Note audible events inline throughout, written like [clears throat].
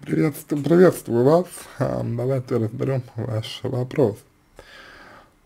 Приветствую, приветствую вас. А, давайте разберем ваш вопрос.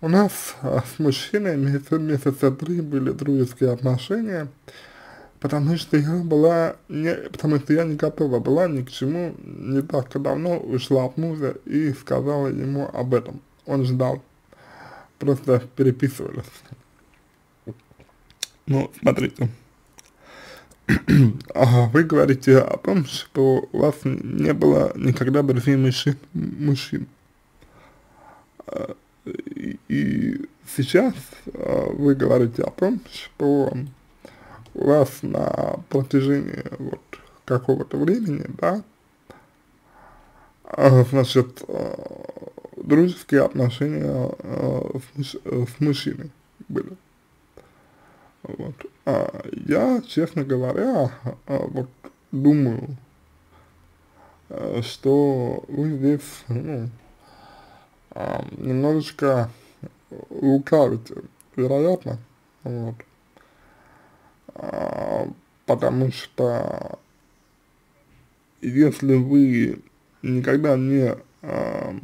У нас а, с мужчиной месяца, месяца три были дружеские отношения, потому что я была не, потому что я не готова была ни к чему, не так давно ушла от мужа и сказала ему об этом. Он ждал, просто переписывались. Ну, смотрите, [clears throat] вы говорите о том, что у вас не было никогда друзей мужчин, мужчин. А, и сейчас а, вы говорите о том, что у вас на протяжении вот какого-то времени, да, а, значит, дружеские отношения с, с мужчиной были. Вот. А я, честно говоря, а, вот думаю, а, что вы здесь, ну, а, немножечко лукавите, вероятно, вот. А, потому что если вы никогда не а,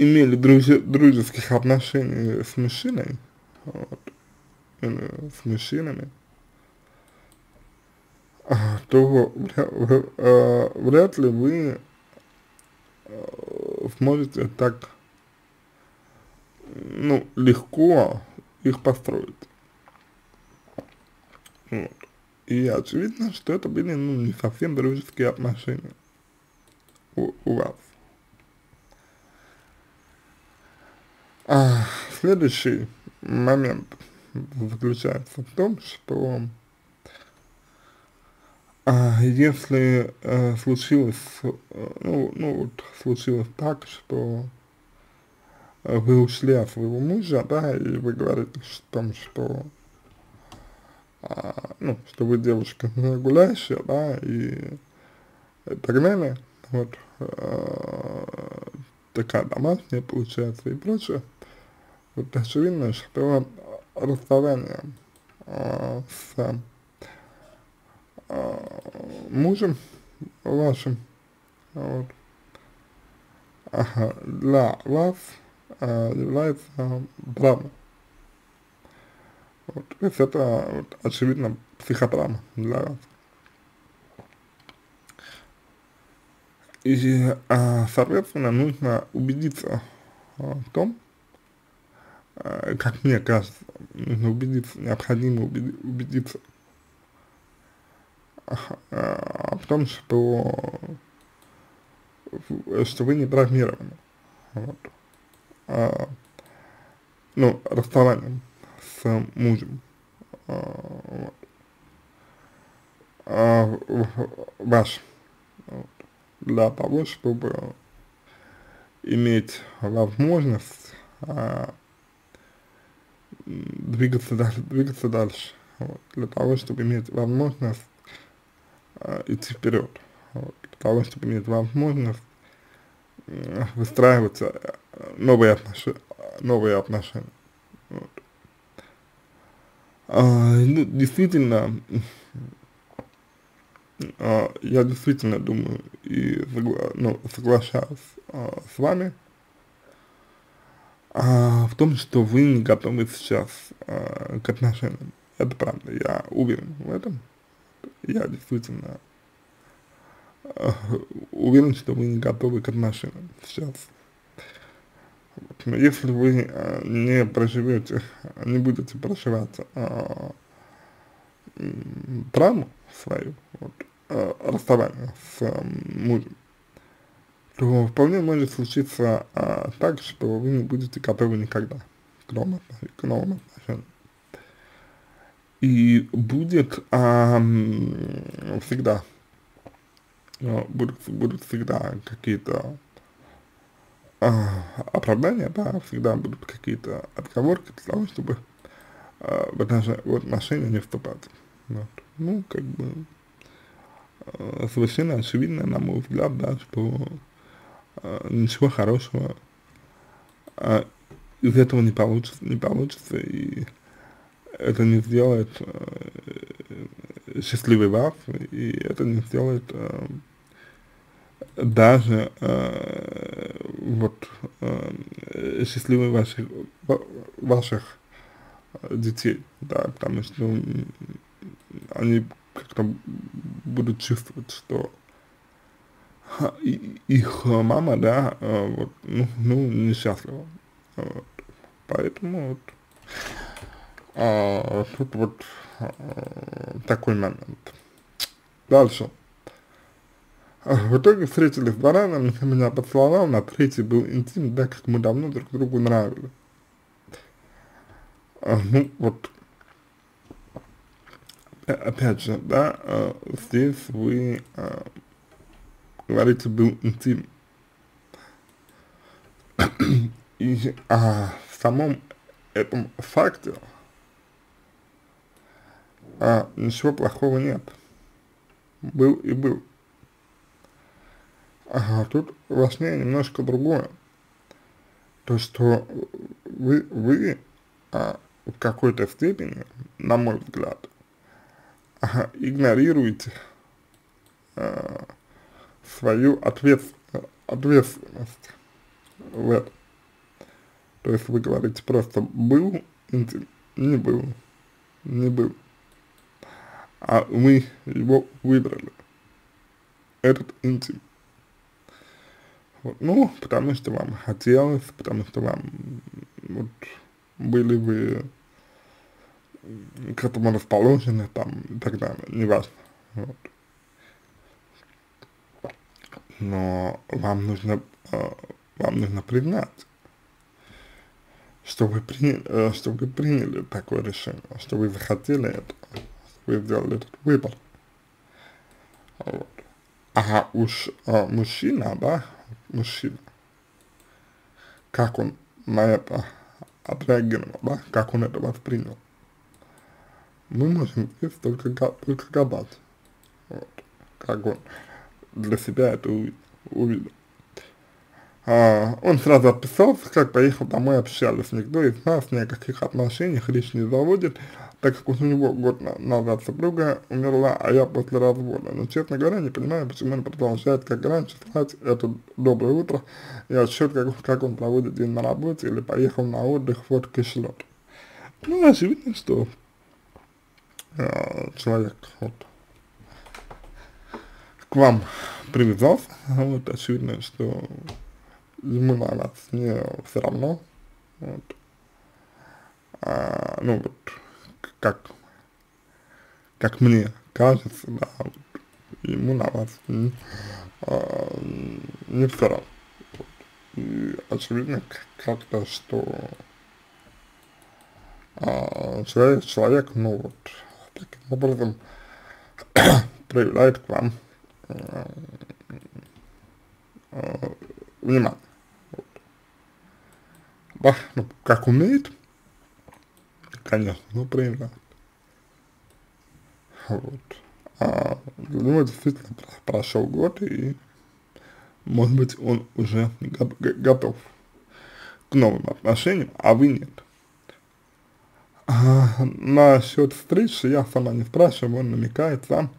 имели друзь, дружеских отношений с мужчиной, вот, или с мужчинами, а, то э, вряд ли вы э, сможете так, ну, легко их построить. Вот. И очевидно, что это были, ну, не совсем дружеские отношения у, у вас. А, следующий момент заключается в том, что а, если э, случилось, э, ну, ну вот случилось так, что вы ушли от своего мужа, да, и вы говорите о том, что, а, ну, что вы девушка гуляющая, да, и, и так далее, вот, а, такая домашняя получается и прочее, вот очевидно, что расставание э, с э, мужем вашим вот, ага, для вас э, является драмой. Вот, то есть это вот, очевидно психодрама для вас. И, а, соответственно, нужно убедиться а, в том, Э, как мне кажется, нужно убедиться, необходимо убедиться э, в том, что, что вы не травмированы. Вот. А, ну, расставанием с мужем. А, вот. а, ваш. Вот. Для того, чтобы иметь возможность а, двигаться дальше, двигаться дальше, вот, для того, чтобы иметь возможность э, идти вперед, вот, для того, чтобы иметь возможность э, выстраивать новые отношения, новые отношения. Вот. А, ну, действительно, а, я действительно думаю и согла ну, соглашаюсь а, с вами, а, в том, что вы не готовы сейчас а, к отношениям. Это правда, я уверен в этом. Я действительно а, уверен, что вы не готовы к отношениям сейчас. Вот. Но если вы а, не проживете, не будете проживать а, травму свою, вот, а, расставание с а, мужем, то вполне может случиться а, так, что вы не будете готовы никогда к новым, к новым отношениям. И будет а, всегда, будут, будут всегда какие-то а, оправдания, да, всегда будут какие-то отговорки для того, чтобы а, в, отношения, не вступать. Вот. Ну, как бы, а, совершенно очевидно, на мой взгляд, да, что ничего хорошего. А из этого не получится, не получится, и это не сделает, э, счастливый вас, и это не сделает э, даже э, вот э, ваших, ваших детей, да, потому что они как-то будут чувствовать, что их мама, да, э, вот, ну, ну несчастлива. Вот. Поэтому вот, а, тут вот а, такой момент. Дальше. В итоге встретились два раза, меня поцеловал, на третий был интим, да, как мы давно друг другу нравились. А, ну, вот, опять же, да, здесь вы говорите, был интим. И а, в самом этом факте а, ничего плохого нет. Был и был. А тут важнее немножко другое. То, что вы, вы а, в какой-то степени, на мой взгляд, а, игнорируете а, свою ответ, ответственность в. То есть вы говорите просто был не был, не был. А мы его выбрали. Этот интим. Вот, ну, потому что вам хотелось, потому что вам вот были вы к этому расположены, там, и так далее, неважно. Вот но вам нужно, э, вам нужно признать, что вы, приняли, э, что вы приняли такое решение, что вы захотели это, что вы сделали этот выбор. Вот. А уж а, мужчина, да, мужчина, как он на это отреагировал, да, как он это воспринял, мы можем здесь только, только гадать, вот, как он для себя это увидел. А, он сразу отписался, как поехал домой, общались. Никто из нас ни о каких отношениях речь не заводит, так как у него год назад супруга умерла, а я после развода. Но, честно говоря, не понимаю, почему он продолжает, как раньше, слать это доброе утро и отсчет, как, как он проводит день на работе или поехал на отдых в кишлет. Ну, очевидно, что э, человек вот к вам привязался, вот, очевидно, что ему на нас не все равно, вот, а, ну, вот, как, как мне кажется, да, вот, ему на вас не, а, не все равно, вот, и очевидно как-то, что а, человек, человек, ну, вот, таким образом [clears throat] проявляет к вам внимание. Вот. Да, ну, как умеет, конечно, ну, проявляет. Вот. А него действительно прошел год, и, может быть, он уже готов к новым отношениям, а вы нет. А, насчет встречи я сама не спрашиваю, он намекает сам,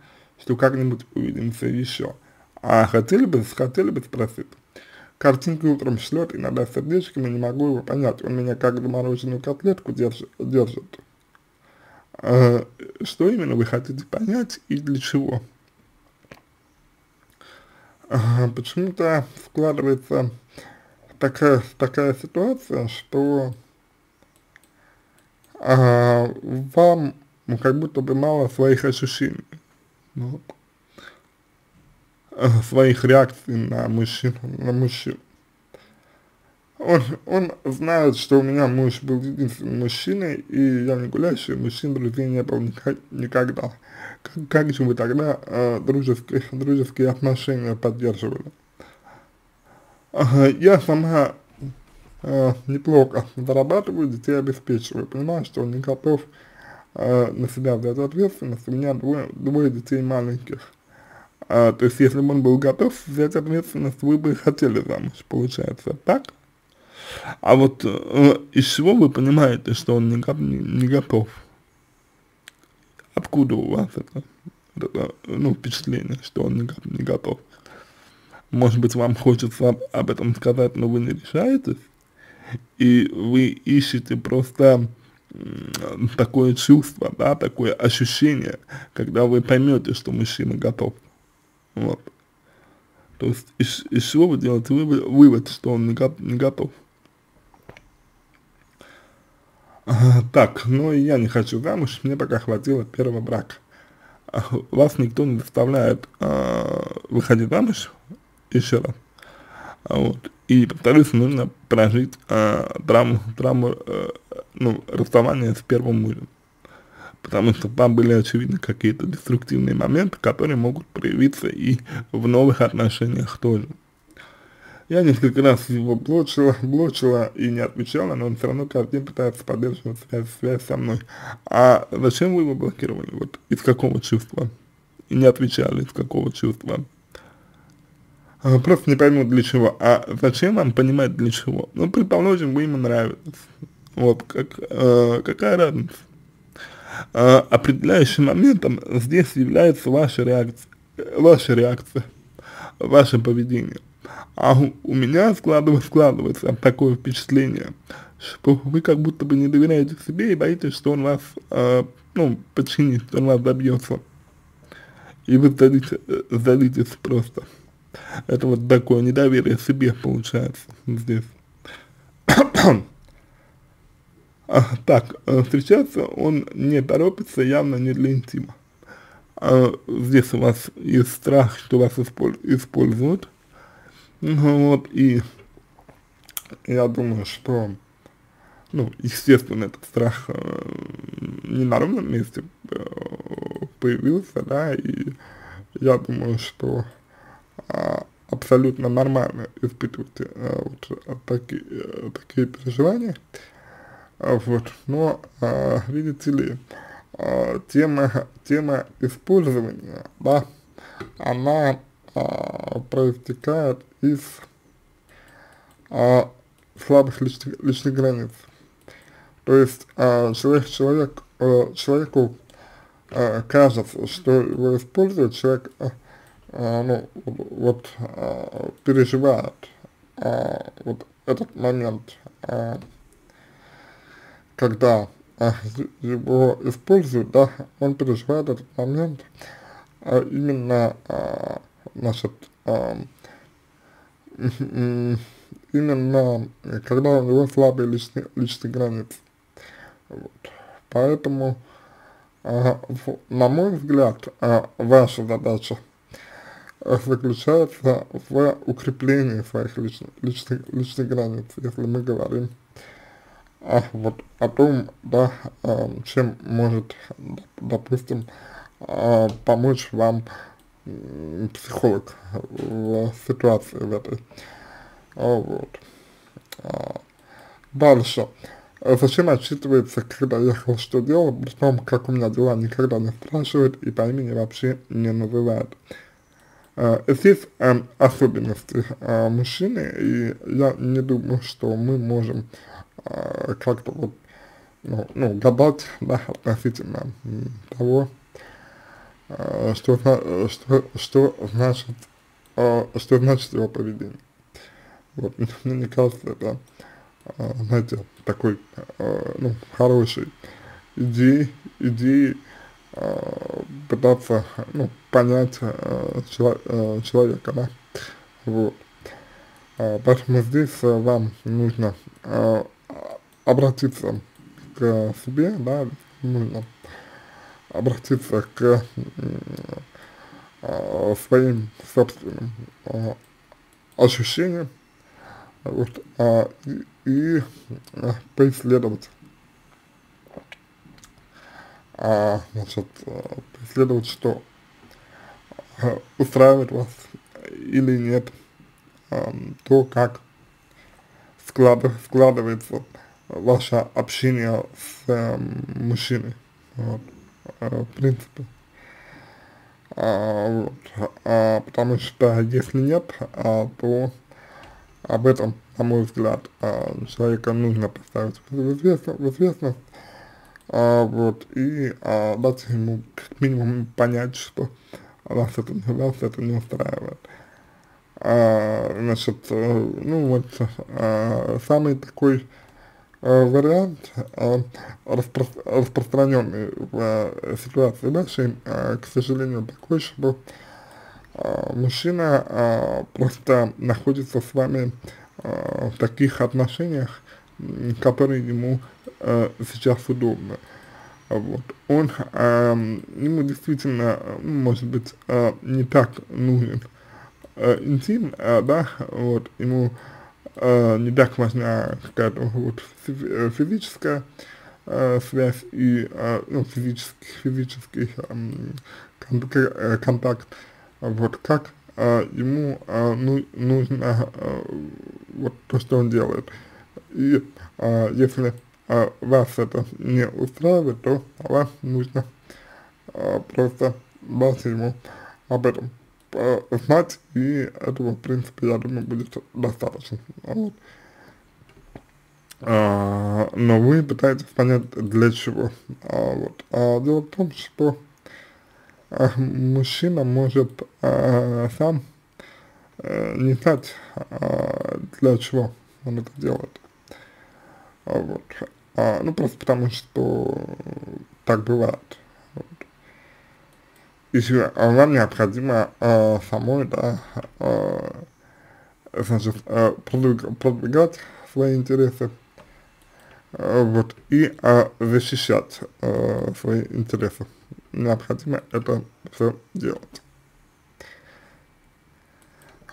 что как-нибудь увидимся еще. А хотели бы, хотели бы спросить. Картинки утром шлет, иногда сердечками, не могу его понять. Он меня как замороженную котлетку держит. держит. А, что именно вы хотите понять и для чего? Почему-то складывается такая, такая ситуация, что а, вам ну, как будто бы мало своих ощущений ну, своих реакций на мужчину, на мужчину. Он, он знает, что у меня муж был единственным мужчиной, и я не гуляющий, мужчин друзей не был никогда. Как, как же вы тогда э, дружеские, дружеские отношения поддерживали? Э, я сама э, неплохо зарабатываю, детей обеспечиваю, понимаю, что он не готов э, на себя взять ответственность, у меня двое, двое детей маленьких. А, то есть, если бы он был готов взять ответственность, вы бы хотели замуж, получается, так? А вот э, из чего вы понимаете, что он не, не, не готов? откуда у вас это, это ну, впечатление, что он не, не готов. Может быть, вам хочется об, об этом сказать, но вы не решаетесь, и вы ищете просто такое чувство, да, такое ощущение, когда вы поймете, что мужчина готов. Вот. То есть из, из чего вы делаете вывод, вывод что он не, го, не готов. [laughs] Так, ну и я не хочу замуж, мне пока хватило первого брака. [laughs] Вас никто не заставляет а, выходить замуж еще раз. Вот. И, повторюсь, нужно прожить а, травму, травму а, ну, расставания с первым мужем потому что там были очевидны какие-то деструктивные моменты, которые могут проявиться и в новых отношениях тоже. Я несколько раз его блочила, [laughs] блочила и не отвечала, но он все равно каждый день пытается поддерживать связь, связь со мной. А зачем вы его блокировали? Вот из какого чувства? И не отвечали, из какого чувства? А, просто не пойму для чего. А зачем вам понимать для чего? Ну, предположим, вы ему нравитесь. Вот, как, э, какая разница? э, определяющим моментом здесь является ваша реакция, ваша реакция, ваше поведение. А у, у меня складывается, складывается такое впечатление, что вы как будто бы не доверяете себе и боитесь, что он вас, э, ну, подчинит, что он вас добьется. И вы сдадите, сдадитесь просто. Это вот такое недоверие себе получается здесь. А, так, э, встречаться он не торопится, явно не для интима. А, здесь у вас есть страх, что вас используют. Ну, вот, и я думаю, что, ну, естественно, этот страх э, не на ровном месте э, появился, да, и я думаю, что э, абсолютно нормально испытывать э, вот такие, э, такие переживания. Вот, но, а, видите ли, а, тема, тема использования, да, она а, проистекает из а, слабых личных, личных границ. То есть а, человек, человек, а, человеку а, кажется, что его использует, человек, а, а, ну, вот, а, переживает а, вот этот момент а, когда а, его используют, да, он переживает этот момент, а именно, а, значит, а, [laughs] именно когда у него слабые личные, личные границы. Вот. Поэтому, а, в, на мой взгляд, а, ваша задача заключается в укреплении своих личных, личных, личных границ, если мы говорим а, вот о том, да, а, чем может, допустим, а, помочь вам психолог в ситуации в этой. А, вот. А, дальше. Зачем отчитывается, когда ехал, что делал, при том, как у меня дела, никогда не спрашивает и по имени вообще не называет. Uh, здесь um, особенности uh, мужчины, и я не думаю, что мы можем Э, как-то вот, ну, ну, гадать, да, относительно того, э, что, что, что значит, э, что значит его поведение. Вот, мне не кажется, это, знаете, такой, ну, хороший идеей, идеей пытаться, ну, понять человека, да, вот. Поэтому здесь вам нужно обратиться к себе, да, нужно обратиться к э, своим собственным э, ощущениям, вот, э, и э, поисследовать, э, значит, э, поисследовать, что э, устраивает вас или нет, э, то, как склад, складывается ваше общение с э, мужчиной, вот, э, в принципе. А, вот, а, потому что если нет, а, то об этом, на мой взгляд, а, человека нужно поставить в известность а, вот, и а, дать ему как минимум понять, что вас это, вас это не устраивает. А, значит, э, ну вот, а, самый такой а, вариант, а, распро распространенный в а, ситуации нашей, а, к сожалению, такой, что а, мужчина а, просто находится с вами а, в таких отношениях, которые ему а, сейчас удобны. Вот. Он, а, ему действительно, может быть, а, не так нужен э, интим, э, да, вот, ему э, не так важна какая-то вот физическая э, связь и, э, ну, физический, физический э, контакт, вот, как э, ему э, ну, нужно э, вот то, что он делает. И э, если э, вас это не устраивает, то вам нужно э, просто дать ему об этом знать, и этого, в принципе, я думаю, будет достаточно. Вот. А, но вы пытаетесь понять, для чего. А, вот. а дело в том, что а, мужчина может а, сам а, не знать, а, для чего он это делает. А, вот. А, ну, просто потому, что так бывает если вам необходимо э, самой, да, э, значит, э, продвигать свои интересы, э, вот, и э, защищать э, свои интересы. Необходимо это все делать.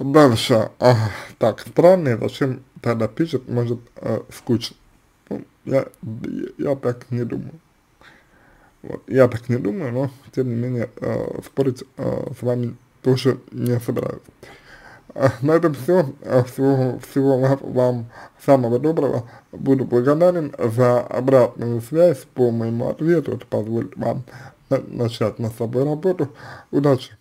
Дальше, э, так, странный, зачем тогда пишет, может, э, скучно. Я, я так не думаю. Вот. Я так не думаю, но тем не менее э, спорить э, с вами тоже не собираюсь. Э, на этом все. Э, всего, всего вам самого доброго. Буду благодарен за обратную связь по моему ответу. Это позволит вам начать над собой работу. Удачи!